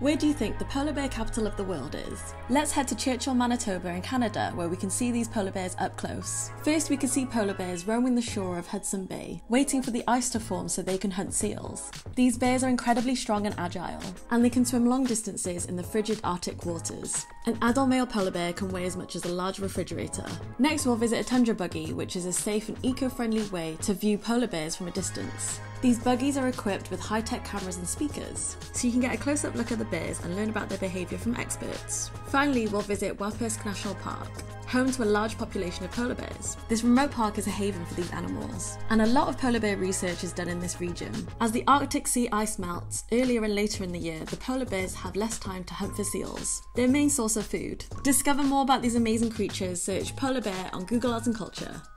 Where do you think the polar bear capital of the world is? Let's head to Churchill, Manitoba in Canada, where we can see these polar bears up close. First, we can see polar bears roaming the shore of Hudson Bay, waiting for the ice to form so they can hunt seals. These bears are incredibly strong and agile, and they can swim long distances in the frigid Arctic waters. An adult male polar bear can weigh as much as a large refrigerator. Next, we'll visit a tundra buggy, which is a safe and eco friendly way to view polar bears from a distance. These buggies are equipped with high tech cameras and speakers, so you can get a close up look at the bears and learn about their behaviour from experts. Finally, we'll visit Wapusk National Park, home to a large population of polar bears. This remote park is a haven for these animals, and a lot of polar bear research is done in this region. As the Arctic sea ice melts earlier and later in the year, the polar bears have less time to hunt for seals, their main source of food. Discover more about these amazing creatures, search polar bear on Google Arts and Culture.